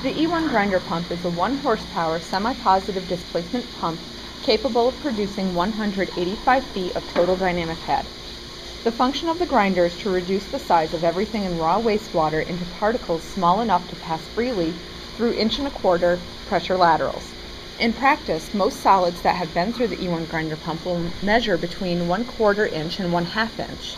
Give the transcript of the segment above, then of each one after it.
The E/One grinder pump is a 1 horsepower semi-positive displacement pump capable of producing 185 feet of total dynamic head. The function of the grinder is to reduce the size of everything in raw wastewater into particles small enough to pass freely through inch and a quarter pressure laterals. In practice, most solids that have been through the E/One grinder pump will measure between 1 quarter inch and 1 half inch.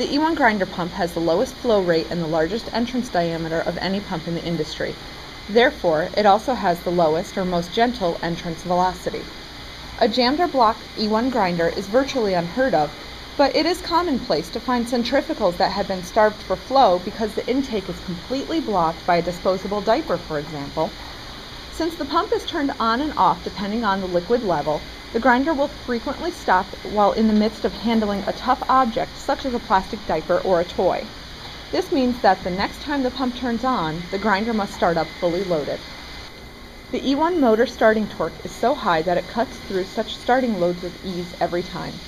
The E/One grinder pump has the lowest flow rate and the largest entrance diameter of any pump in the industry. Therefore, it also has the lowest or most gentle entrance velocity. A jammed or blocked E/One grinder is virtually unheard of, but it is commonplace to find centrifugals that have been starved for flow because the intake is completely blocked by a disposable diaper, for example. Since the pump is turned on and off depending on the liquid level, the grinder will frequently stop while in the midst of handling a tough object such as a plastic diaper or a toy. This means that the next time the pump turns on, the grinder must start up fully loaded. The E/One motor starting torque is so high that it cuts through such starting loads with ease every time.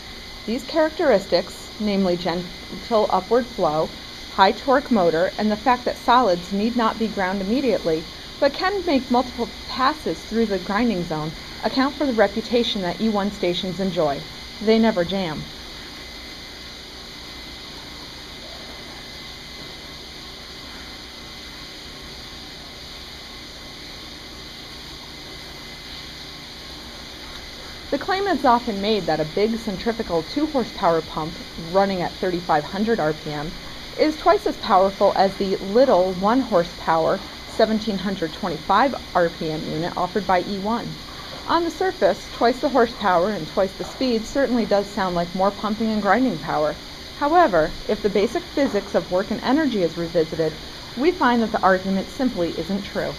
These characteristics, namely gentle upward flow, high torque motor, and the fact that solids need not be ground immediately, but can make multiple passes through the grinding zone, account for the reputation that E/One stations enjoy. They never jam. The claim is often made that a big centrifugal 2 horsepower pump running at 3500 RPM is twice as powerful as the little 1 horsepower 1725 RPM unit offered by E/One. On the surface, twice the horsepower and twice the speed certainly does sound like more pumping and grinding power. However, if the basic physics of work and energy is revisited, we find that the argument simply isn't true.